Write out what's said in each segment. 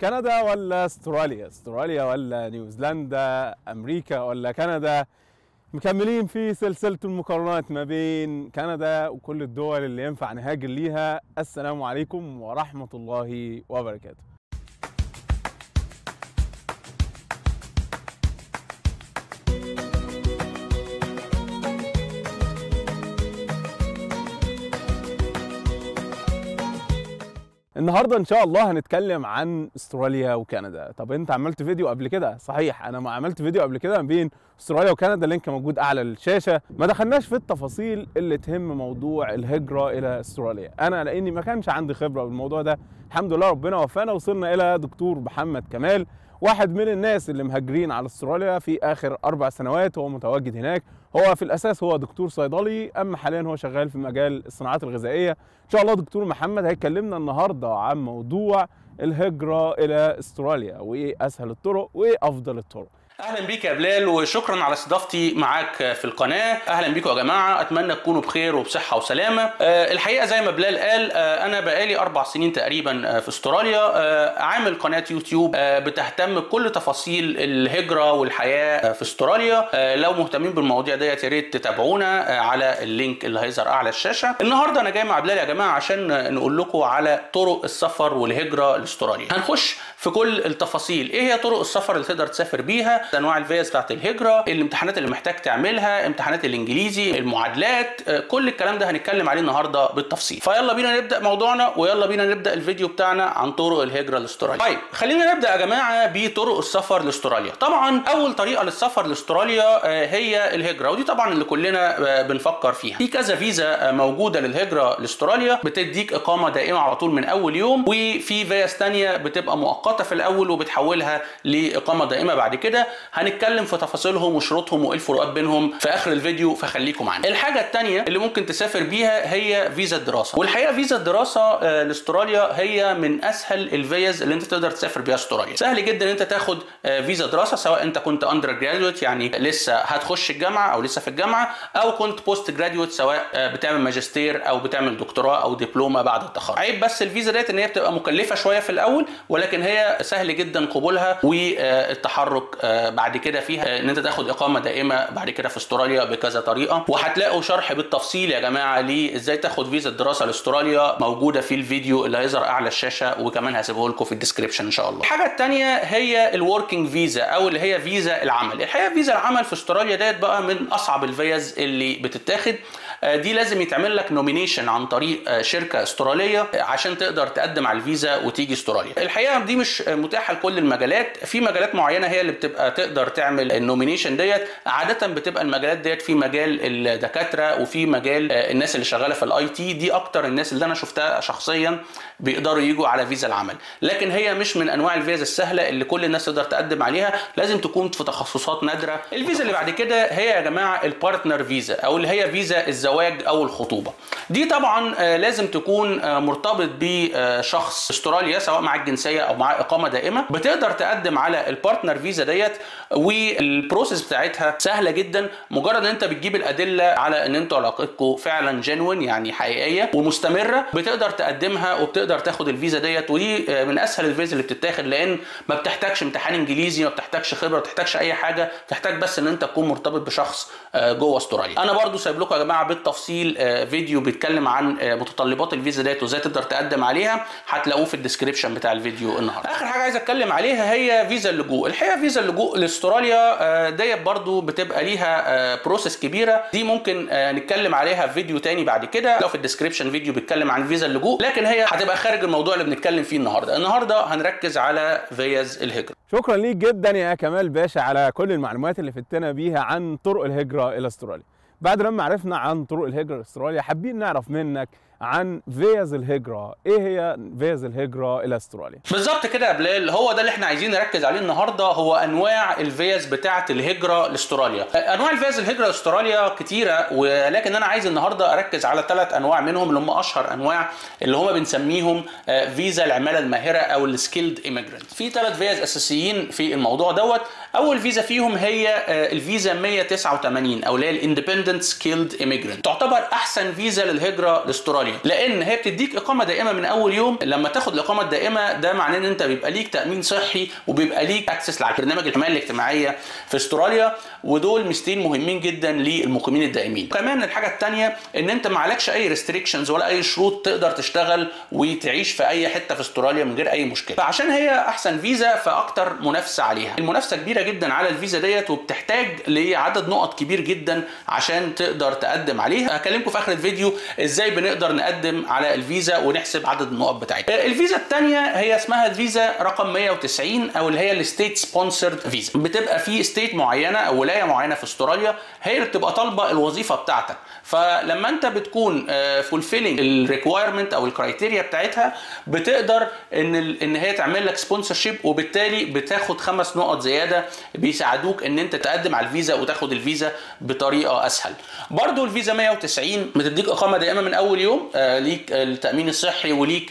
كندا ولا استراليا؟ استراليا ولا نيوزيلندا؟ أمريكا ولا كندا؟ مكملين في سلسلة المقارنات ما بين كندا وكل الدول اللي ينفع نهاجر ليها. السلام عليكم ورحمة الله وبركاته. النهارده إن شاء الله هنتكلم عن أستراليا وكندا. طب أنت عملت فيديو قبل كده؟ صحيح أنا ما عملت فيديو قبل كده ما بين أستراليا وكندا. اللينك موجود أعلى الشاشة. ما دخلناش في التفاصيل اللي تهم موضوع الهجرة إلى أستراليا. أنا لأني ما كانش عندي خبرة بالموضوع ده. الحمد لله ربنا وفانا. وصلنا إلى دكتور محمد كمال. واحد من الناس اللي مهاجرين على استراليا في آخر أربع سنوات هو متواجد هناك. هو في الأساس هو دكتور صيدلي أما حاليا هو شغال في مجال الصناعات الغذائية. إن شاء الله دكتور محمد هيكلمنا النهارده عن موضوع الهجرة إلى استراليا وإيه أسهل الطرق وإيه أفضل الطرق. أهلا بيك يا بلال وشكرا على استضافتي معاك في القناة. أهلا بيكم يا جماعة أتمنى تكونوا بخير وبصحة وسلامة. أه الحقيقة زي ما بلال قال أه أنا بقالي أربع سنين تقريبا في أستراليا. أه عامل قناة يوتيوب أه بتهتم بكل تفاصيل الهجرة والحياة في أستراليا. لو مهتمين بالمواضيع ديت يا ريت تتابعونا على ال link اللي هيظهر أعلى الشاشة. النهارده أنا جاي مع بلال يا جماعة عشان نقول لكم على طرق السفر والهجرة لأستراليا. هنخش في كل التفاصيل. إيه هي طرق السفر اللي تقدر تسافر بيها؟ انواع الفيز بتاعت الهجرة الامتحانات اللي محتاج تعملها امتحانات الإنجليزي المعادلات كل الكلام ده هنتكلم عليه النهارده بالتفصيل. فيلا بينا نبدأ موضوعنا ويلا بينا نبدأ الفيديو بتاعنا عن طرق الهجرة لاستراليا. طيب خلينا نبدأ يا جماعة بطرق السفر لاستراليا. طبعا أول طريقة للسفر لاستراليا هي الهجرة ودي طبعا اللي كلنا بنفكر فيها. في كذا فيزا موجودة للهجرة لاستراليا بتديك إقامة دائمة على طول من أول يوم وفي فيز ثانية بتبقى مؤقتة في الأول وبتحولها لإقامة دائمة بعد كده. هنتكلم في تفاصيلهم وشروطهم وإيه الفروقات بينهم في آخر الفيديو فخليكم معانا. الحاجة الثانية اللي ممكن تسافر بيها هي فيزا الدراسة. والحقيقة فيزا الدراسة لأستراليا هي من أسهل الفيز اللي أنت تقدر تسافر بيها أستراليا. سهل جدا إن أنت تاخد فيزا دراسة سواء أنت كنت under graduate يعني لسه هتخش الجامعة أو لسه في الجامعة أو كنت postgraduate سواء بتعمل ماجستير أو بتعمل دكتوراه أو دبلومة بعد التخرج. عيب بس الفيزا ديت إن هي بتبقى مكلفة شوية في الأول ولكن هي سهل جدا قبولها والتحرك بعد كده فيها ان انت تاخد اقامة دائمة بعد كده في استراليا بكذا طريقة وهتلاقوا شرح بالتفصيل يا جماعة لازاي تاخد فيزا الدراسة لاستراليا موجودة في الفيديو اللي هيظهر أعلى الشاشة وكمان هسيبه لكم في ال description إن شاء الله. الحاجة الثانية هي ال working visa أو اللي هي فيزا العمل. الحقيقة فيزا العمل في استراليا ديت بقى من أصعب الفيز اللي بتتاخد. دي لازم يتعمل لك nomination عن طريق شركة استرالية عشان تقدر تقدم على الفيزا وتيجي استراليا. الحقيقة دي مش متاحة لكل المجالات. في مجالات معينة هي اللي بتبقى تقدر تعمل ال nomination ديت. عادة بتبقى المجالات ديت في مجال الدكاترة وفي مجال الناس اللي شغالة في ال IT دي أكتر الناس اللي أنا شفتها شخصيا. بيقدروا يجوا على فيزا العمل. لكن هي مش من أنواع الفيزا السهلة اللي كل الناس تقدر تقدم عليها. لازم تكون في تخصصات نادرة. الفيزا اللي بعد كده هي يا جماعة ال partner visa أو اللي هي فيزا الزواج أو الخطوبة. دي طبعا لازم تكون مرتبط بشخص أستراليا سواء معاه الجنسيه أو معاه إقامة دائمة. بتقدر تقدم على ال partner visa ديت وال process بتاعتها سهلة جدا. مجرد إن أنت بتجيب الأدلة على إن أنتوا علاقتكم فعلا genuine يعني حقيقية ومستمرة بتقدر تقدمها وبتقدر تاخد الفيزا ديت ودي من أسهل الفيزا اللي بتتاخد لأن ما بتحتاجش امتحان إنجليزي ما بتحتاجش خبرة ما بتحتاجش أي حاجة تحتاج بس إن أنت تكون مرتبط بشخص جوه أستراليا. أنا برضو سايب لكم يا جماعة بالتفصيل فيديو بيتكلم عن متطلبات الفيزا ديت وإزاي تقدر تقدم عليها هتلاقوه في ال description بتاع الفيديو النهارده. آخر حاجة عايز أتكلم عليها هي فيزا اللجوء. الحقيقة فيزا اللجوء لأستراليا ديت برضو بتبقى ليها process كبيرة. دي ممكن نتكلم عليها في فيديو تاني بعد كده. لو في ال description فيديو بيتكلم عن فيزا اللجوء لكن هي هتبقى خارج الموضوع اللي بنتكلم فيه النهارده. النهارده هنركز على فيز الهجرة. شكرا ليك جدا يا كمال باشا على كل المعلومات اللي فتنا بيها عن طرق الهجرة إلى أستراليا. بعد لما عرفنا عن طرق الهجرة لاستراليا حابين نعرف منك عن فيز الهجرة. إيه هي فيز الهجرة إلى أستراليا؟ بالظبط كده يا بلال. هو ده اللي إحنا عايزين نركز عليه النهارده هو أنواع الفيز بتاعة الهجرة لأستراليا. أنواع الفيز الهجرة لأستراليا كتيرة ولكن أنا عايز النهارده أركز على ثلاث أنواع منهم اللي هم أشهر أنواع اللي هم بنسميهم فيزا العمالة الماهرة أو ال skilled immigrant في ثلاث فيز أساسيين في الموضوع دوت. أول فيزا فيهم هي الفيزا 189 أو اللي هي ال independent skilled immigrant. تعتبر أحسن فيزا للهجرة لأستراليا. استراليا لأن هي بتديك إقامة دائمة من أول يوم. لما تاخد الإقامة الدائمة ده معناه إن أنت بيبقى ليك تأمين صحي وبيبقى ليك access على برنامج الحماية الاجتماعية في أستراليا ودول ميزتين مهمين جدا للمقيمين الدائمين. كمان الحاجة الثانية إن أنت ما عليكش أي restrictions ولا أي شروط تقدر تشتغل وتعيش في أي حتة في أستراليا من غير أي مشكلة. فعشان هي أحسن فيزا فأكتر منافسة عليها. المنافسة كبيرة جدا على الفيزا ديت وبتحتاج لعدد نقط كبير جدا عشان تقدر تقدم عليها. هكلمكم في آخر الفيديو إزاي بنقدر نقدم على الفيزا ونحسب عدد النقط بتاعتها. الفيزا الثانية هي اسمها الفيزا رقم 190 أو اللي هي ال state sponsored visa. بتبقى في state معينة أو ولاية معينة في أستراليا هي اللي بتبقى طالبة الوظيفة بتاعتك. فلما أنت بتكون fulfilling ال requirement أو ال criteria بتاعتها بتقدر إن إن هي تعمل لك sponsorship وبالتالي بتاخد خمس نقط زيادة بيساعدوك ان انت تقدم على الفيزا وتاخد الفيزا بطريقة اسهل. برضو الفيزا 190 بتديك إقامة دائمة من أول يوم آه ليك التأمين الصحي وليك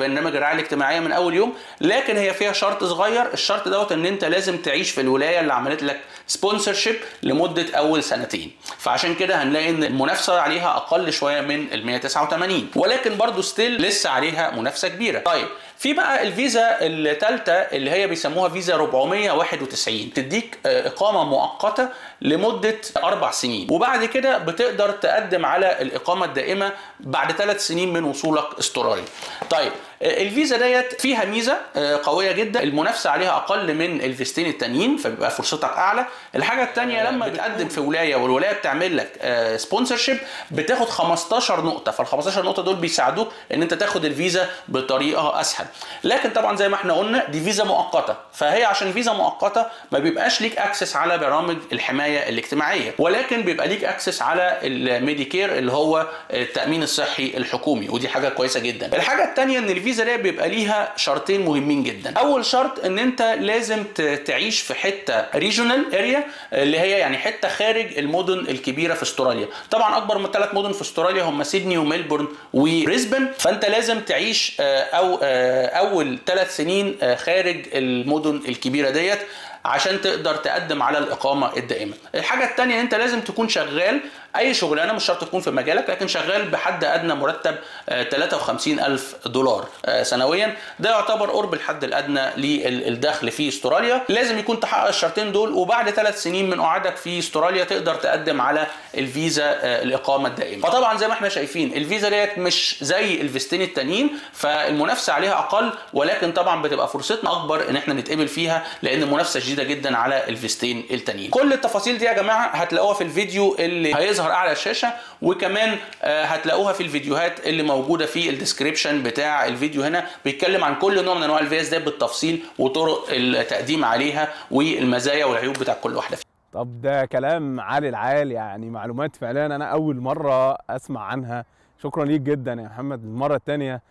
برنامج الرعاية الاجتماعية من أول يوم لكن هي فيها شرط صغير الشرط دوت إن أنت لازم تعيش في الولاية اللي عملت لك sponsorship لمدة أول سنتين. فعشان كده هنلاقي إن المنافسة عليها أقل شوية من ال 189 ولكن برضو still لسه عليها منافسة كبيرة. طيب في بقى الفيزا الثالثه اللي هي بيسموها فيزا 491 تديك إقامة مؤقتة لمدة أربع سنين. وبعد كده بتقدر تقدم على الإقامة الدائمة بعد ثلاث سنين من وصولك استراليا. طيب الفيزا ديت فيها ميزة قوية جدا. المنافسة عليها أقل من الفيزتين التانيين فبيبقى فرصتك أعلى. الحاجة الثانية لما بتقدم في ولاية والولاية بتعمل لك sponsorship بتاخد 15 نقطة. فال 15 نقطة دول بيساعدوك إن أنت تاخد الفيزا بطريقة أسهل. لكن طبعا زي ما إحنا قلنا دي فيزا مؤقتة فهي عشان فيزا مؤقتة ما بيبقاش ليك access على برامج الحماية الاجتماعية ولكن بيبقى ليك access على ال Medicare اللي هو التأمين الصحي الحكومي ودي حاجة كويسة جدا. الحاجة الثانية إن الفيزا دي بيبقى ليها شرطين مهمين جدا. أول شرط إن أنت لازم تعيش في حتة regional area اللي هي يعني حتة خارج المدن الكبيرة في استراليا. طبعا أكبر من ثلاث مدن في استراليا هم سيدني وميلبورن وبريسبن فأنت لازم تعيش أو أول ثلاث سنين خارج المدن الكبيرة ديت عشان تقدر تقدم على الإقامة الدائمة. الحاجة الثانية أنت لازم تكون شغال أي شغلانة مش شرط تكون في مجالك لكن شغال بحد أدنى مرتب 53 ألف دولار سنويا. ده يعتبر قرب الحد الأدنى للدخل في استراليا. لازم يكون تحقق الشرطين دول وبعد ثلاث سنين من قعدك في استراليا تقدر تقدم على الفيزا الإقامة الدائمة. فطبعا زي ما إحنا شايفين الفيزا ديت مش زي الفيزتين التانيين فالمنافسة عليها أقل ولكن طبعا بتبقى فرصتنا أكبر إن إحنا نتقبل فيها لأن المنافسة شديدة جدا على الفيزتين التانيين. كل التفاصيل دي يا جماعة هتلاقوها في الفيديو اللي هيظهر أعلى الشاشه وكمان هتلاقوها في الفيديوهات اللي موجودة في ال description بتاع الفيديو هنا. بيتكلم عن كل نوع من أنواع الفيز ده بالتفصيل وطرق التقديم عليها والمزايا والعيوب بتاع كل واحدة فيها طب ده كلام عالي العال يعني معلومات فعلا أنا أول مرة أسمع عنها. شكرا ليك جدا يا محمد. المرة الثانية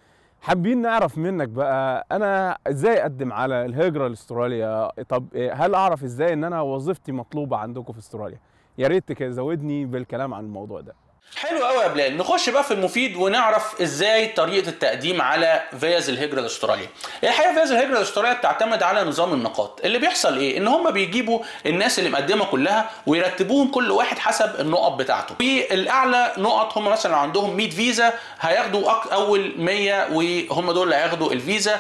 حابين نعرف منك بقى أنا إزاي أقدم على الهجرة لأستراليا؟ طب هل أعرف إزاي إن أنا وظيفتي مطلوبة عندكم في أستراليا؟ يا ريت تزودني بالكلام عن الموضوع ده. حلو قوي يا بلال. نخش بقى في المفيد ونعرف إزاي طريقة التقديم على فيز الهجرة لاستراليا الحقيقة فيز الهجرة لاستراليا بتعتمد على نظام النقاط. اللي بيحصل إيه؟ إن هم بيجيبوا الناس اللي مقدمة كلها ويرتبوهم كل واحد حسب النقط بتاعته. والأعلى نقط هم مثلا عندهم 100 فيزا هياخدوا أول 100 وهم دول اللي هياخدوا الفيزا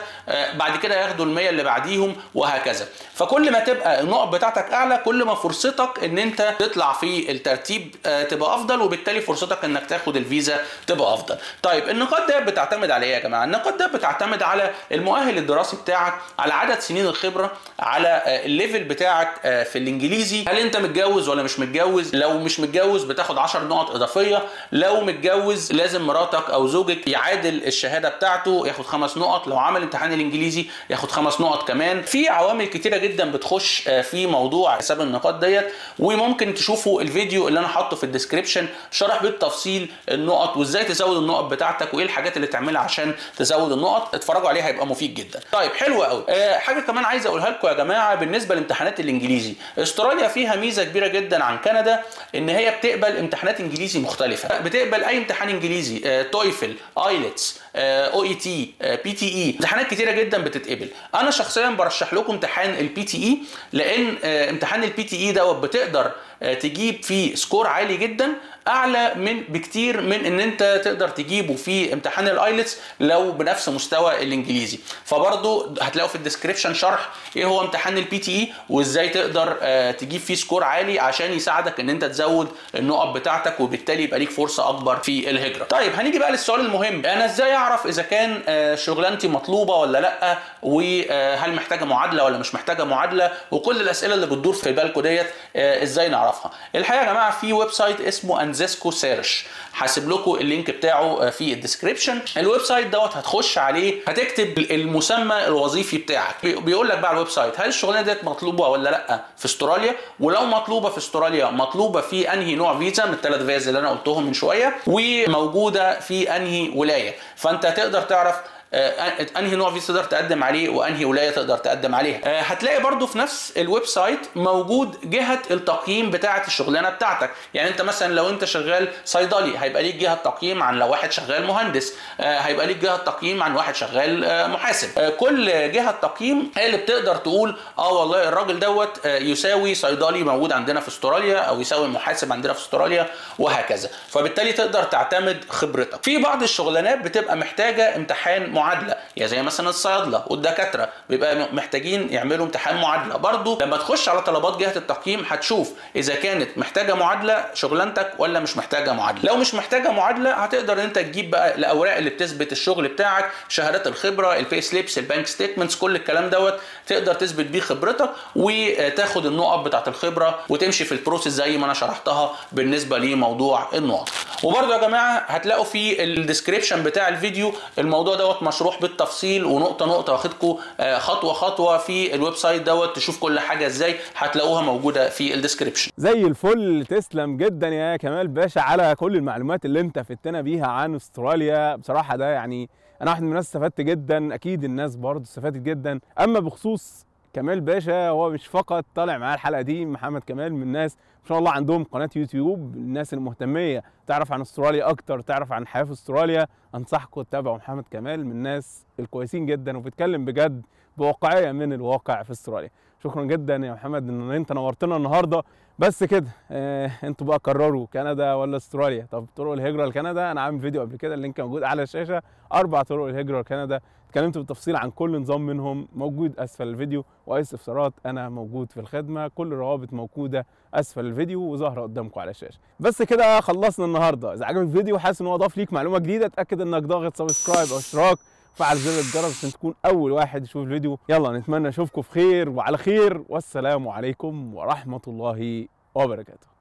بعد كده ياخدوا ال 100 اللي بعديهم وهكذا. فكل ما تبقى النقط بتاعتك أعلى كل ما فرصتك إن أنت تطلع في الترتيب تبقى أفضل وبالتالي فرصتك إنك تاخد الفيزا تبقى أفضل. طيب النقاط ده بتعتمد على إيه يا جماعة؟ النقاط ده بتعتمد على المؤهل الدراسي بتاعك على عدد سنين الخبرة على ال level بتاعك في الإنجليزي. هل أنت متجوز ولا مش متجوز؟ لو مش متجوز بتاخد 10 نقط إضافية. لو متجوز لازم مراتك أو زوجك يعادل الشهادة بتاعته ياخد خمس نقط. لو عمل امتحان الإنجليزي ياخد خمس نقط كمان. في عوامل كتيرة جدا بتخش في موضوع حساب النقاط ديت وممكن تشوفوا الفيديو اللي أنا حاطه في ال description. شرح بالتفصيل النقط وإزاي تزود النقط بتاعتك وإيه الحاجات اللي تعملها عشان تزود النقط اتفرجوا عليها هيبقى مفيد جدا. طيب حلو قوي أه حاجة كمان عايز أقولها لكم يا جماعة بالنسبة لامتحانات الإنجليزي. استراليا فيها ميزة كبيرة جدا عن كندا إن هي بتقبل امتحانات إنجليزي مختلفة. بتقبل أي امتحان إنجليزي أه تويفل ايلتس أو اي تي بي تي اي امتحانات كتيرة جدا بتتقبل. أنا شخصيا برشح لكم امتحان ال PTE لأن امتحان ال PTE دوت بتقدر آه، تجيب فيه score عالي جدا أعلى من بكتير من إن أنت تقدر تجيبه في امتحان ال IELTS لو بنفس مستوى الإنجليزي. فبرضه هتلاقوا في ال description شرح إيه هو امتحان ال PTE وإزاي تقدر آه، تجيب فيه score عالي عشان يساعدك إن أنت تزود النقط بتاعتك وبالتالي يبقى ليك فرصة أكبر في الهجرة. طيب هنيجي بقى للسؤال المهم. أنا إزاي أعرف إذا كان آه، شغلانتي مطلوبة ولا لأ؟ وهل محتاجة معادلة ولا مش محتاجة معادلة؟ وكل الأسئلة اللي بتدور في بالكم ديت آه، إزاي نعرفها. الحقيقة يا جماعة في website اسمه ANZSCO search. هسيب لكم ال link بتاعه آه، في ال description. ال website دوت هتخش عليه هتكتب المسمى الوظيفي بتاعك. بي- بيقول لك بقى ال website هل الشغلانة ديت مطلوبة ولا لأ؟ في استراليا. ولو مطلوبة في استراليا مطلوبة في أنهي نوع فيزا؟ من الثلاث فيز اللي أنا قلتهم من شوية. وموجودة في أنهي ولاية. فأنت تقدر تعرف انهي نوع فيزا تقدر تقدم عليه وانهي ولاية تقدر تقدم عليها. آه، هتلاقي برضو في نفس ال website موجود جهة التقييم بتاعة الشغلانة بتاعتك. يعني انت مثلا لو انت شغال صيدلي هيبقى ليك جهة تقييم عن لو واحد شغال مهندس. آه، هيبقى ليك جهة تقييم عن واحد شغال آه، محاسب. آه، كل جهة تقييم هي اللي بتقدر تقول آه والله الراجل دوت آه، يساوي صيدلي موجود عندنا في استراليا أو يساوي محاسب عندنا في استراليا وهكذا. فبالتالي تقدر تعتمد خبرتك. في بعض الشغلانات بتبقى محتاجة امتحان معادلة. يعني زي مثلا الصيادلة والدكاترة بيبقى محتاجين يعملوا امتحان معادلة. برضو لما تخش على طلبات جهة التقييم هتشوف إذا كانت محتاجة معادلة شغلانتك ولا مش محتاجة معادلة. لو مش محتاجة معادلة هتقدر إن أنت تجيب بقى الأوراق اللي بتثبت الشغل بتاعك شهادات الخبرة ال payslips ال bank statements كل الكلام دوت تقدر تثبت بيه خبرتك وتاخد النقط بتاعت الخبرة وتمشي في ال process زي ما أنا شرحتها بالنسبة لموضوع النقط. وبرضو يا جماعة هتلاقوا في ال description بتاع الفيديو الموضوع دوت مشروح بالتفصيل ونقطة نقطة واخدكم آه، خطوة خطوة في ال website دوت تشوف كل حاجة إزاي هتلاقوها موجودة في ال description. زي الفل تسلم جدا يا كمال باشا على كل المعلومات اللي أنت فدتنا بيها عن أستراليا. بصراحة ده يعني أنا واحد من الناس استفدت جدا أكيد الناس برضه استفادت جدا. أما بخصوص كمال باشا هو مش فقط طالع معاه الحلقة دي محمد كمال من الناس ما شاء الله عندهم قناة يوتيوب. الناس المهتمية تعرف عن أستراليا أكتر تعرف عن الحياة في أستراليا. انصحكم تتابعوا محمد كمال من الناس الكويسين جدا وبيتكلم بجد بواقعية من الواقع في استراليا. شكرا جدا يا محمد إن أنت نورتنا النهارده. بس كده آه أنتوا بقى قرروا كندا ولا استراليا؟ طب طرق الهجرة لكندا أنا عامل فيديو قبل كده ال link موجود على الشاشة. أربع طرق الهجرة لكندا. اتكلمت بالتفصيل عن كل نظام منهم. موجود أسفل الفيديو واي استفسارات أنا موجود في الخدمة. كل الروابط موجودة أسفل الفيديو وظاهرة قدامكم على الشاشة. بس كده خلصنا النهارده. إذا عجبك الفيديو وحاسس إن هو ضاف ليك معلومة جديدة اتأكد إنك ضاغط subscribe أو إشتراك فعل زر الجرس عشان تكون أول واحد يشوف الفيديو. يلا نتمنى أشوفكم في خير وعلى خير والسلام عليكم ورحمة الله وبركاته.